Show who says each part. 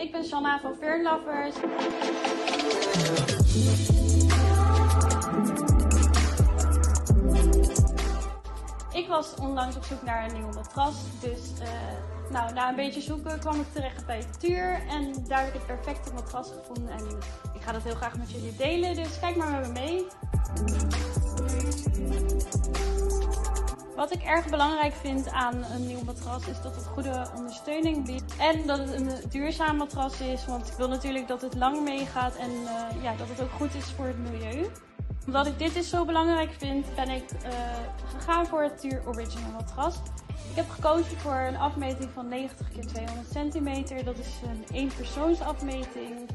Speaker 1: ik ben Shanna van Fern Lovers. Ik was onlangs op zoek naar een nieuw matras. Dus uh, nou, na een beetje zoeken kwam ik terecht bij Tuur. En daar heb ik het perfecte matras gevonden. En ik ga dat heel graag met jullie delen. Dus kijk maar met me mee. Wat ik erg belangrijk vind aan een nieuw matras is dat het goede ondersteuning biedt. En dat het een duurzaam matras is. Want ik wil natuurlijk dat het lang meegaat en uh, ja, dat het ook goed is voor het milieu. Omdat ik dit dus zo belangrijk vind, ben ik uh, gegaan voor het Tuur Original matras. Ik heb gekozen voor een afmeting van 90 x 200 centimeter. Dat is een eenpersoonsafmeting.